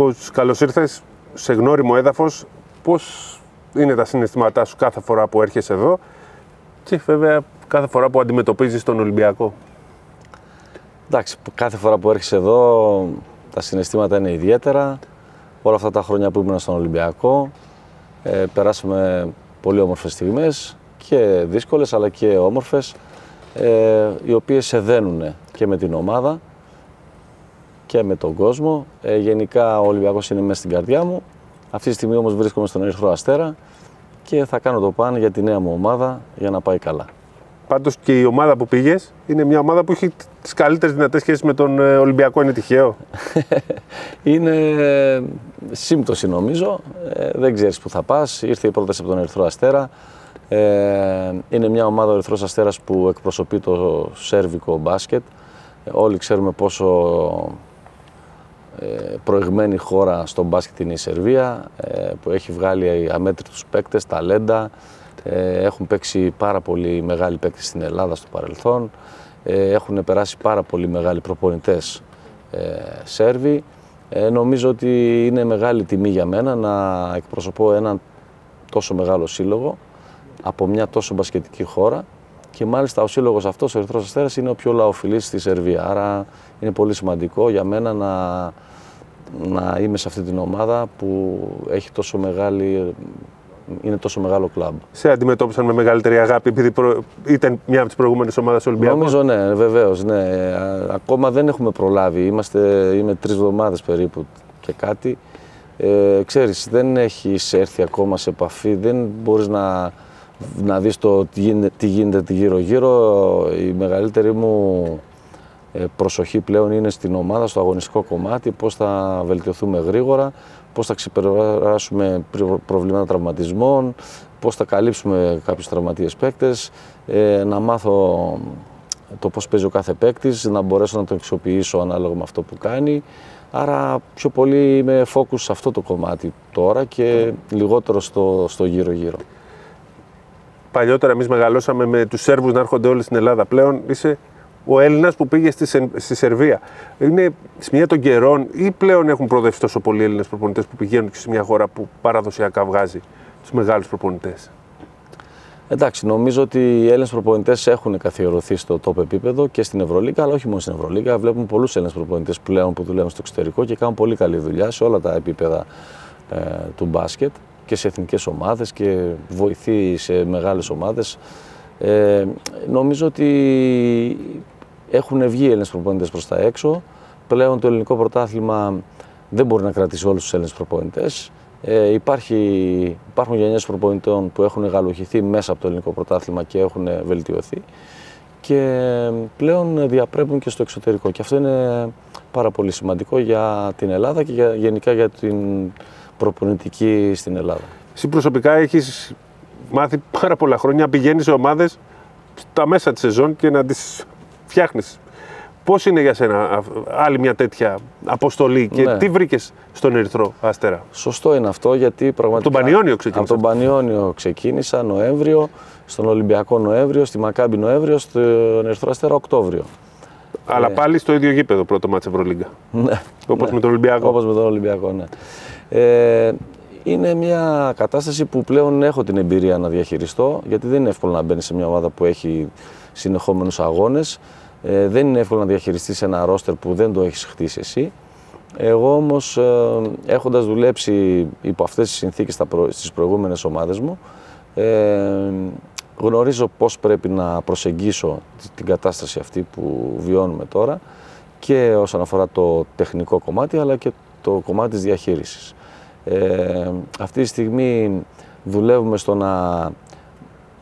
Coach, καλώς ήρθες σε γνώριμο έδαφος. Πώς είναι τα συναισθήματά σου κάθε φορά που έρχεσαι εδώ και βέβαια κάθε φορά που αντιμετωπίζεις τον Ολυμπιακό; Εντάξει, κάθε φορά που έρχεσαι εδώ τα συναισθήματα είναι ιδιαίτερα. Όλα αυτά τα χρόνια που ήμουν στον Ολυμπιακό ε, περάσαμε πολύ όμορφες στιγμές και δύσκολες αλλά και όμορφες ε, οι οποίες σε δένουν και με την ομάδα και με τον κόσμο. Ε, γενικά ο Ολυμπιακός είναι μέσα στην καρδιά μου. Αυτή τη στιγμή όμως βρίσκομαι στον Ερυθρό Αστέρα και θα κάνω το παν για τη νέα μου ομάδα για να πάει καλά. Πάντως και η ομάδα που πήγες είναι μια ομάδα που έχει τις καλύτερες δυνατές σχέσεις με τον ε, Ολυμπιακό. Είναι τυχαίο. είναι ε, σύμπτωση νομίζω. Ε, δεν ξέρεις που θα πας. Ήρθε η πρόταση από τον Ερυθρό Αστέρα. Ε, είναι μια ομάδα ο Ερυθρός Αστέρας που εκπροσωπεί το σέρβικο μπάσκετ. όλοι ξέρουμε πόσο ε, προηγμένη χώρα στο μπάσκετ είναι η Σερβία, ε, που έχει βγάλει αμέτρητους παίκτες, ταλέντα, ε, έχουν παίξει πάρα πολύ μεγάλοι παίκτες στην Ελλάδα στο παρελθόν, έχουν περάσει πάρα πολύ μεγάλοι προπονητές Σέρβοι. Νομίζω ότι είναι μεγάλη τιμή για μένα να εκπροσωπώ έναν τόσο μεγάλο σύλλογο από μια τόσο μπασκετική χώρα και μάλιστα ο σύλλογος αυτός, ο Ερυθρός Αστέρας, είναι ο πιο λαοφιλής στη Σερβία. Άρα είναι πολύ σημαντικό για μένα να να είμαι σε αυτή την ομάδα που έχει τόσο μεγάλη, είναι τόσο μεγάλο κλαμπ. Σε αντιμετώπισαν με μεγαλύτερη αγάπη επειδή ήταν μια από τις προηγούμενες ομάδες Ολυμπιακού. Νομίζω ναι, βεβαίως. Ναι. Ακόμα δεν έχουμε προλάβει. Είμαστε, είμαι τρεις εβδομάδες περίπου και κάτι. Ε, ξέρεις, δεν έχεις έρθει ακόμα σε επαφή, δεν μπορείς να, να δεις το τι γίνεται, τι γίνεται γύρω-γύρω. Η μεγαλύτερη μου ε, προσοχή πλέον είναι στην ομάδα, στο αγωνιστικό κομμάτι, πώς θα βελτιωθούμε γρήγορα, πώς θα ξεπεράσουμε προβλήματα τραυματισμών, πώς θα καλύψουμε κάποιους τραυματίες παίκτες, ε, να μάθω το πώς παίζει ο κάθε παίκτης, να μπορέσω να το αξιοποιήσω ανάλογα με αυτό που κάνει. Άρα πιο πολύ είμαι focus σε αυτό το κομμάτι τώρα και λιγότερο στο, στο γύρω-γύρω. Παλιότερα εμείς μεγαλώσαμε με τους Σέρβους να έρχονται όλοι στην Ελλάδα. Πλέον είσαι ο Έλληνας που πήγες στη, στη Σερβία. Είναι σημεία των καιρών ή πλέον έχουν προοδεύσει τόσο πολλοί Έλληνες προπονητές που πηγαίνουν και σε μια χώρα που παραδοσιακά βγάζει τους μεγάλους προπονητές; Εντάξει, νομίζω ότι οι Έλληνες προπονητές έχουν καθιερωθεί στο top επίπεδο και στην Ευρωλίγα, αλλά όχι μόνο στην Ευρωλίγα. Βλέπουμε πολλούς Έλληνες προπονητές πλέον που δουλεύουν στο εξωτερικό και κάνουν πολύ καλή δουλειά σε όλα τα επίπεδα ε, του μπάσκετ και σε εθνικές ομάδες και βοηθεί σε μεγάλες ομάδες. Ε, νομίζω ότι έχουν βγει οι Έλληνες προπονητές προς τα έξω. Πλέον το ελληνικό πρωτάθλημα δεν μπορεί να κρατήσει όλους τους Έλληνες προπονητές. Ε, υπάρχει, υπάρχουν γενιές προπονητών που έχουν γαλουχηθεί μέσα από το ελληνικό πρωτάθλημα και έχουν βελτιωθεί και πλέον διαπρέπουν και στο εξωτερικό. Και αυτό είναι πάρα πολύ σημαντικό για την Ελλάδα και για, γενικά για την προπονητική στην Ελλάδα. Εσύ προσωπικά έχεις μάθει πάρα πολλά χρόνια να πηγαίνεις σε ομάδες στα μέσα της σεζόν και να τις φτιάχνεις. Πώς είναι για σένα άλλη μια τέτοια αποστολή και ναι. τι βρήκες στον Ερυθρό Αστέρα; Σωστό είναι αυτό γιατί πραγματικά. τον Πανιόνιο ξεκίνησα. Από τον Πανιόνιο ξεκίνησα Νοέμβριο, στον Ολυμπιακό Νοέμβριο, στη Μακάμπη Νοέμβριο, στον Ερυθρό Αστέρα Οκτώβριο. Αλλά ε... πάλι στο ίδιο γήπεδο πρώτο μάτσε Ευρωλίγκα. Ναι. Όπως ναι. με τον Ολυμπιακό. Όπως με τον Ολυμπιακό, ναι. Ε, είναι μια κατάσταση που πλέον έχω την εμπειρία να διαχειριστώ, γιατί δεν είναι εύκολο να μπαίνει σε μια ομάδα που έχει συνεχόμενους αγώνες. Ε, δεν είναι εύκολο να διαχειριστείς ένα ρόστερ που δεν το έχεις χτίσει εσύ. Εγώ όμως ε, έχοντας δουλέψει υπό αυτές τις συνθήκες στις προηγούμενες ομάδες μου, ε, γνωρίζω πώς πρέπει να προσεγγίσω την κατάσταση αυτή που βιώνουμε τώρα και όσον αφορά το τεχνικό κομμάτι αλλά και το κομμάτι της διαχείρισης. Ε, αυτή τη στιγμή δουλεύουμε στο να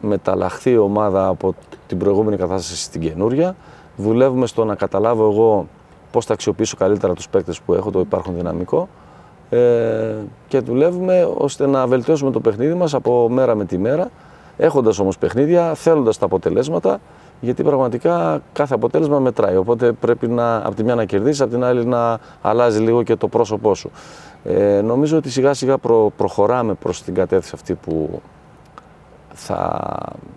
μεταλλαχθεί η ομάδα από την προηγούμενη κατάσταση στην καινούρια. Δουλεύουμε στο να καταλάβω εγώ πώς θα αξιοποιήσω καλύτερα τους παίκτες που έχω, το υπάρχον δυναμικό. Ε, και δουλεύουμε ώστε να βελτιώσουμε το παιχνίδι μας από μέρα με τη μέρα, έχοντας όμως παιχνίδια, θέλοντας τα αποτελέσματα, γιατί πραγματικά κάθε αποτέλεσμα μετράει. Οπότε πρέπει να, από τη μια να κερδίσεις, από την άλλη να αλλάζει λίγο και το πρόσωπό σου. Ε, νομίζω ότι σιγά σιγά προ, προχωράμε προς την κατεύθυνση αυτή που θα,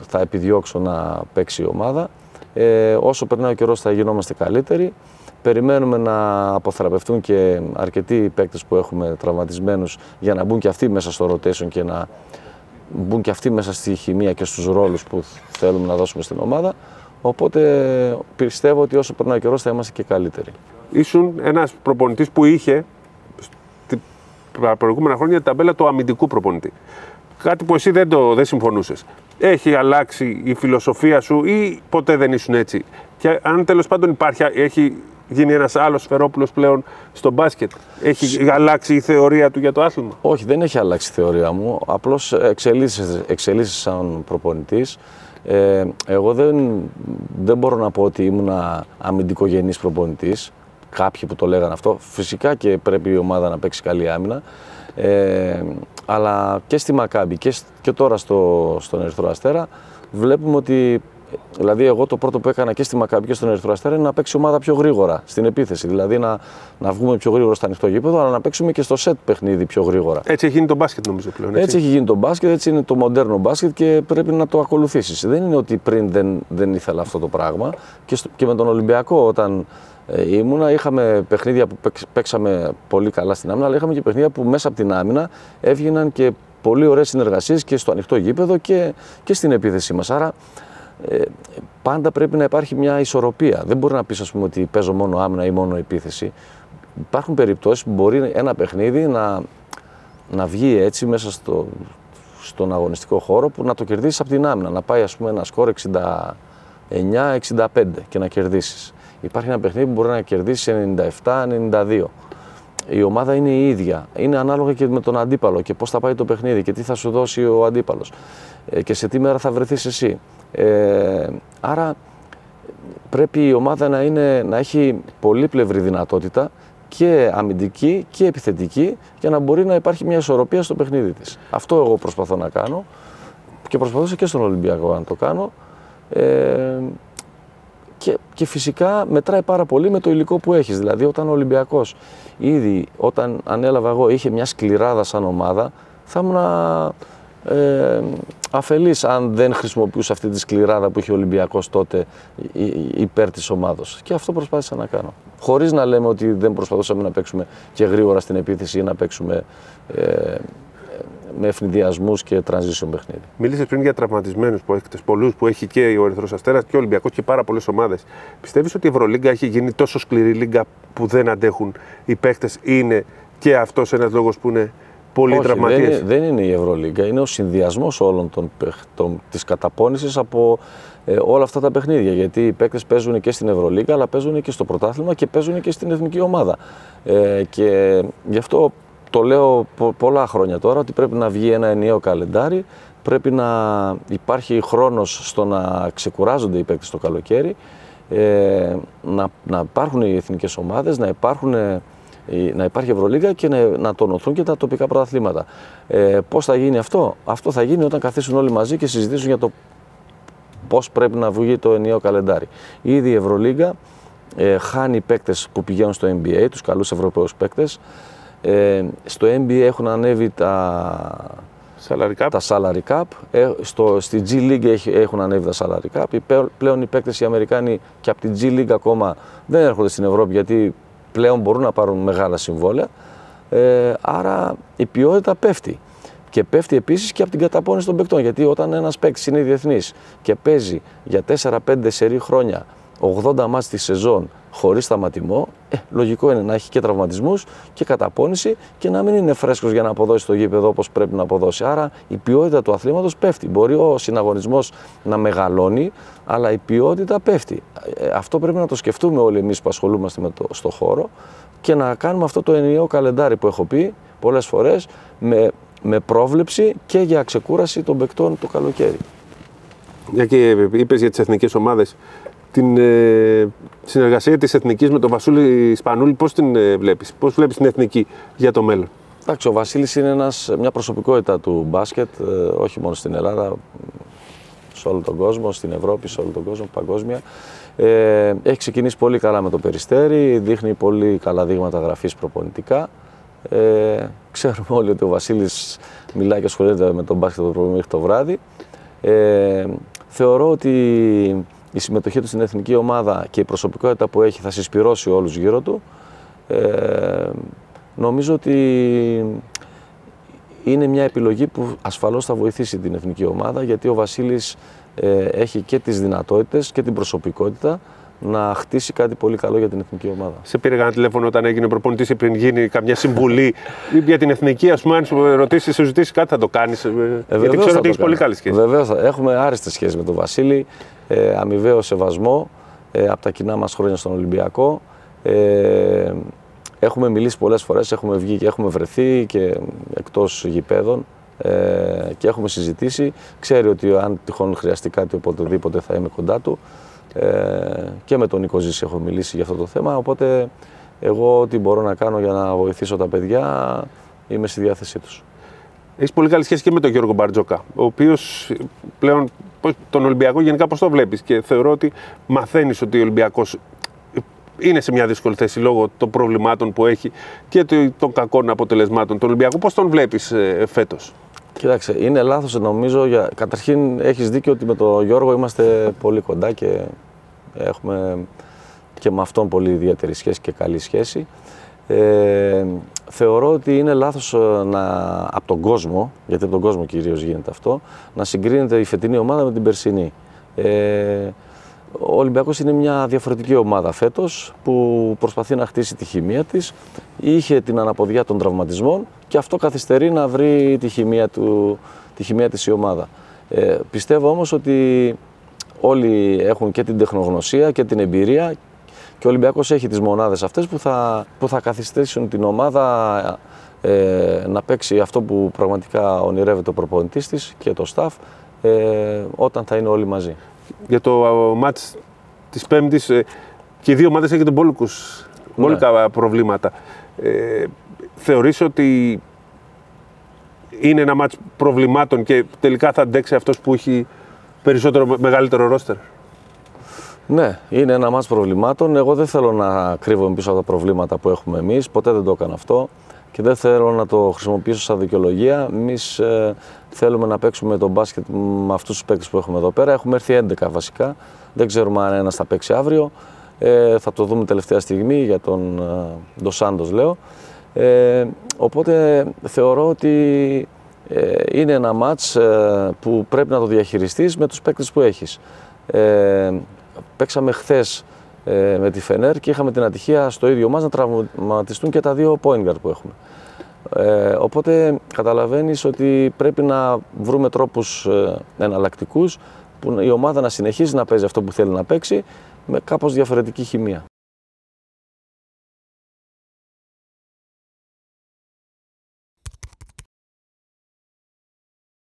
θα επιδιώξω να παίξει η ομάδα. Ε, όσο περνάει ο καιρός θα γινόμαστε καλύτεροι. Περιμένουμε να αποθεραπευτούν και αρκετοί παίκτες που έχουμε τραυματισμένους για να μπουν και αυτοί μέσα στο rotation και να μπουν και αυτοί μέσα στη χημεία και στους ρόλους που θέλουμε να δώσουμε στην ομάδα. Οπότε πιστεύω ότι όσο περνάει ο καιρός θα είμαστε και καλύτεροι. Ήσουν ένας προπονητής που είχε τα προηγούμενα χρόνια ταμπέλα του αμυντικού προπονητή. Κάτι που εσύ δεν, το, δεν συμφωνούσες. Έχει αλλάξει η φιλοσοφία σου ή ποτέ δεν ήσουν έτσι; Και αν τέλος πάντων υπάρχει, έχει γίνει ένας άλλος Φερόπουλος πλέον στο μπάσκετ. Έχει αλλάξει η θεωρία του για το άθλημα; Όχι, δεν έχει αλλάξει η θεωρία μου. Απλώς εξελίσσεσαι σαν προπονητής. Ε, εγώ δεν, δεν μπορώ να πω ότι ήμουν αμυντικογενής προπονητής. Κάποιοι που το λέγανε αυτό. Φυσικά και πρέπει η ομάδα να παίξει καλή άμυνα. Ε, αλλά και στη Μακάμπη και, και τώρα στο, στον Ερυθρό Αστέρα βλέπουμε ότι Δηλαδή, εγώ το πρώτο που έκανα και στη Μακάμπη και στον Ερυθρό Αστέρα είναι να παίξει ομάδα πιο γρήγορα στην επίθεση. Δηλαδή, να, να βγούμε πιο γρήγορα στο ανοιχτό γήπεδο, αλλά να παίξουμε και στο σετ παιχνίδι πιο γρήγορα. Έτσι έχει γίνει το μπάσκετ, νομίζω πλέον. Έτσι, έτσι έχει γίνει το μπάσκετ, έτσι είναι το μοντέρνο μπάσκετ και πρέπει να το ακολουθήσεις. Δεν είναι ότι πριν δεν, δεν ήθελα αυτό το πράγμα. Και, στο, και με τον Ολυμπιακό, όταν ε, ήμουνα, είχαμε παιχνίδια που παίξαμε πολύ καλά στην άμυνα, αλλά είχαμε και παιχνίδια που μέσα από την άμυνα έβγαιναν και πολύ ωραίες συνεργασίες και στο ανοιχτό γήπεδο και, και στην επίθεσή μας. Άρα ε, πάντα πρέπει να υπάρχει μια ισορροπία. Δεν μπορεί να πεις, πούμε, ότι παίζω μόνο άμυνα ή μόνο επίθεση. Υπάρχουν περιπτώσεις που μπορεί ένα παιχνίδι να, να βγει έτσι μέσα στο, στον αγωνιστικό χώρο που να το κερδίσεις από την άμυνα. Να πάει, ας πούμε, ένα σκορ 69-65 και να κερδίσεις. Υπάρχει ένα παιχνίδι που μπορεί να κερδίσει 97-92. Η ομάδα είναι η ίδια. Είναι ανάλογα και με τον αντίπαλο και πώς θα πάει το παιχνίδι και τι θα σου δώσει ο αντίπαλος. Ε, και σε τι μέρα θα βρεθείς εσύ. Ε, άρα πρέπει η ομάδα να, είναι, να έχει πολύπλευρη δυνατότητα και αμυντική και επιθετική για να μπορεί να υπάρχει μια ισορροπία στο παιχνίδι της. Αυτό εγώ προσπαθώ να κάνω και προσπαθούσα και στον Ολυμπιακό να το κάνω. Ε, και, και φυσικά μετράει πάρα πολύ με το υλικό που έχεις. Δηλαδή όταν ο Ολυμπιακός ήδη όταν ανέλαβα εγώ είχε μια σκληράδα σαν ομάδα θα ήμουν ε, αφελής αν δεν χρησιμοποιούσα αυτή τη σκληράδα που είχε ο Ολυμπιακός τότε υπέρ της ομάδος. Και αυτό προσπάθησα να κάνω. Χωρίς να λέμε ότι δεν προσπαθούσαμε να παίξουμε και γρήγορα στην επίθεση ή να παίξουμε ε, με ευνηδιασμούς και transition παιχνίδι. Μίλησες πριν για τραυματισμένους που έχετε, πολλούς που έχει και ο Ερυθρός Αστέρας και ο Ολυμπιακός και πάρα πολλές ομάδες. Πιστεύεις ότι η Ευρωλίγκα έχει γίνει τόσο σκληρή λίγκα που δεν αντέχουν οι παίχτε, είναι και αυτός ένας λόγος που είναι πολύ τραυματίες. Δεν, δεν είναι η Ευρωλίγκα, είναι ο συνδυασμός όλων των, των, της καταπώνησης από ε, όλα αυτά τα παιχνίδια. Γιατί οι παίκτες παίζουν και στην Ευρωλίγκα, αλλά παίζουν και στο πρωτάθλημα και παίζουν και στην εθνική ομάδα. Ε, και γι' αυτό το λέω πολλά χρόνια τώρα ότι πρέπει να βγει ένα ενιαίο καλεντάρι, πρέπει να υπάρχει χρόνος στο να ξεκουράζονται οι παίκτες το καλοκαίρι, ε, να, να υπάρχουν οι εθνικές ομάδες, να, υπάρχουν, ε, να υπάρχει Ευρωλίγα και να, να τονωθούν και τα τοπικά πρωταθλήματα. Ε, πώς θα γίνει αυτό; Αυτό θα γίνει όταν καθίσουν όλοι μαζί και συζητήσουν για το πώς πρέπει να βγει το ενιαίο καλεντάρι. Ήδη η Ευρωλίγα ε, χάνει παίκτες που πηγαίνουν στο NBA, τους καλούς Ευρωπαίους παίκτες, ε, στο NBA έχουν ανέβει τα salary cap. Τα salary cap. Ε, στο, στη G League έχουν ανέβει τα salary cap. Πλέον οι παίκτες οι Αμερικάνοι και από την G League ακόμα δεν έρχονται στην Ευρώπη γιατί πλέον μπορούν να πάρουν μεγάλα συμβόλαια. Ε, άρα η ποιότητα πέφτει. Και πέφτει επίσης και από την καταπώνηση των παικτών. Γιατί όταν ένας παίκτης είναι διεθνής και παίζει για 4-5 σερή χρόνια 80 μάτς τη σεζόν χωρίς σταματημό, ε, λογικό είναι να έχει και τραυματισμούς και καταπώνηση και να μην είναι φρέσκος για να αποδώσει το γήπεδο όπως πρέπει να αποδώσει. Άρα η ποιότητα του αθλήματος πέφτει. Μπορεί ο συναγωνισμός να μεγαλώνει, αλλά η ποιότητα πέφτει. Ε, αυτό πρέπει να το σκεφτούμε όλοι εμείς που ασχολούμαστε με το, στο χώρο και να κάνουμε αυτό το ενιαίο καλεντάρι που έχω πει πολλές φορές με, με πρόβλεψη και για ξεκούραση των παικτών το καλοκαίρι. Μια και είπες για τις εθνικές ομάδες, την ε, συνεργασία της Εθνικής με τον Βασούλη Σπανούλη, πώς την ε, βλέπεις, πώς βλέπεις την Εθνική για το μέλλον; Εντάξει, ο Βασίλης είναι ένας, μια προσωπικότητα του μπάσκετ, ε, όχι μόνο στην Ελλάδα, σε όλο τον κόσμο, στην Ευρώπη, σε όλο τον κόσμο, παγκόσμια. Ε, έχει ξεκινήσει πολύ καλά με το Περιστέρι, δείχνει πολύ καλά δείγματα γραφής προπονητικά. Ε, ξέρουμε όλοι ότι ο Βασίλης μιλάει και ασχολείται με τον μπάσκετ το πρωί μέχρι το βράδυ. Ε, θεωρώ ότι η συμμετοχή του στην εθνική ομάδα και η προσωπικότητα που έχει θα συσπυρώσει όλους γύρω του. Ε, νομίζω ότι είναι μια επιλογή που ασφαλώς θα βοηθήσει την εθνική ομάδα γιατί ο Βασίλης ε, έχει και τις δυνατότητες και την προσωπικότητα να χτίσει κάτι πολύ καλό για την εθνική ομάδα. Σε πήρε κανένα τηλέφωνο όταν έγινε προπονητής ή πριν γίνει καμιά συμβουλή για την εθνική, ας πούμε, αν σου ρωτήσεις, σου ζητήσει κάτι, θα το κάνεις. Ε, ε, γιατί ξέρω ότι έχεις πολύ καλή σχέση. Βεβαίως, έχουμε άριστες σχέσεις με τον Βασίλη, ε, αμοιβαίο σεβασμό ε, από τα κοινά μας χρόνια στον Ολυμπιακό. Ε, έχουμε μιλήσει πολλές φορές, έχουμε βγει και έχουμε βρεθεί και εκτός γηπέδων ε, και έχουμε συζητήσει. Ξέρει ότι αν τυχόν χρειαστεί κάτι οποτεδήποτε θα είμαι κοντά του. Ε, και με τον Νίκο Ζήση έχω μιλήσει για αυτό το θέμα, οπότε εγώ ό,τι μπορώ να κάνω για να βοηθήσω τα παιδιά είμαι στη διάθεσή τους. Έχεις πολύ καλή σχέση και με τον Γιώργο Μπαρτζόκα, ο οποίος πλέον τον Ολυμπιακό γενικά πώς το βλέπεις; Και θεωρώ ότι μαθαίνεις ότι ο Ολυμπιακός είναι σε μια δύσκολη θέση λόγω των προβλημάτων που έχει και των κακών αποτελεσμάτων. Τον Ολυμπιακό πώς τον βλέπεις ε, φέτος; Κοίταξε, είναι λάθος νομίζω. Για... Καταρχήν έχεις δίκιο ότι με τον Γιώργο είμαστε πολύ κοντά και έχουμε και με αυτόν πολύ ιδιαίτερη σχέση και καλή σχέση. Ε, θεωρώ ότι είναι λάθος ε, να, από τον κόσμο, γιατί από τον κόσμο κυρίως γίνεται αυτό, να συγκρίνεται η φετινή ομάδα με την περσινή. Ε, ο Ολυμπιακός είναι μια διαφορετική ομάδα φέτος που προσπαθεί να χτίσει τη χημεία της. Είχε την αναποδιά των τραυματισμών και αυτό καθυστερεί να βρει τη χημεία, του, τη χημεία της η ομάδα. Ε, πιστεύω όμως ότι όλοι έχουν και την τεχνογνωσία και την εμπειρία και ο Ολυμπιακός έχει τις μονάδες αυτές που θα, που θα καθυστερήσουν την ομάδα ε, να παίξει αυτό που πραγματικά ονειρεύεται ο προπονητής της και το staff ε, όταν θα είναι όλοι μαζί για το μάτς της Πέμπτης ε, και οι δύο ομάδες έχετε μπόλικους, μπόλικα ναι. προβλήματα. Ε, θεωρείς ότι είναι ένα μάτς προβλημάτων και τελικά θα αντέξει αυτός που έχει περισσότερο μεγαλύτερο ρόστερ; Ναι, είναι ένα μάτς προβλημάτων. Εγώ δεν θέλω να κρύβομαι πίσω από τα προβλήματα που έχουμε εμείς. Ποτέ δεν το έκανα αυτό και δεν θέλω να το χρησιμοποιήσω σαν δικαιολογία. Εμείς ε, θέλουμε να παίξουμε τον μπάσκετ με αυτούς τους παίκτες που έχουμε εδώ πέρα. Έχουμε έρθει 11 βασικά. Δεν ξέρουμε αν ένας θα παίξει αύριο. Ε, θα το δούμε τελευταία στιγμή για τον ε, Ντοσάντο, λέω. Ε, οπότε θεωρώ ότι ε, είναι ένα μάτς ε, που πρέπει να το διαχειριστείς με τους παίκτες που έχεις. Ε, παίξαμε χθες ε, με τη Φενέρ και είχαμε την ατυχία στο ίδιο μας να τραυματιστούν και τα δύο point guard που έχουμε. Ε, οπότε καταλαβαίνεις ότι πρέπει να βρούμε τρόπους ε, εναλλακτικούς που η ομάδα να συνεχίζει να παίζει αυτό που θέλει να παίξει με κάπως διαφορετική χημεία.